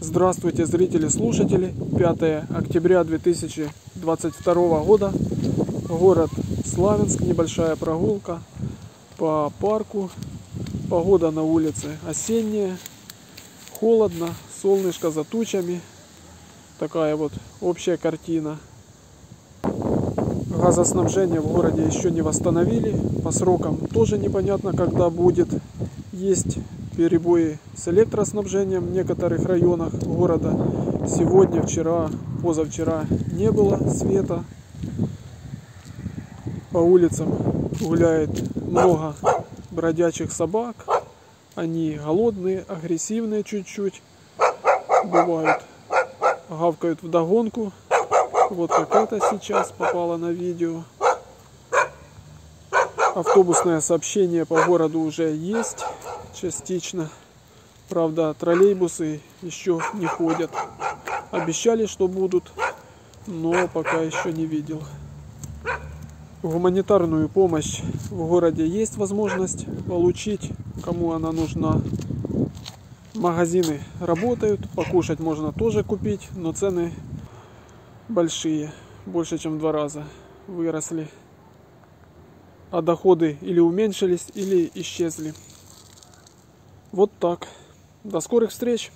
Здравствуйте, зрители, слушатели. 5 октября 2022 года. Город Славянск. Небольшая прогулка по парку. Погода на улице осенняя. Холодно, солнышко за тучами. Такая вот общая картина. Газоснабжение в городе еще не восстановили. По срокам тоже непонятно, когда будет. Есть перебои с электроснабжением в некоторых районах города. Сегодня, вчера, позавчера не было света. По улицам гуляет много бродячих собак. Они голодные, агрессивные чуть-чуть. Бывают, гавкают в догонку. Вот как это сейчас попало на видео. Автобусное сообщение по городу уже есть частично. Правда, троллейбусы еще не ходят. Обещали, что будут, но пока еще не видел. Гуманитарную помощь в городе есть возможность получить, кому она нужна. Магазины работают, покушать можно тоже купить, но цены большие, больше чем в два раза выросли а доходы или уменьшились, или исчезли. Вот так. До скорых встреч!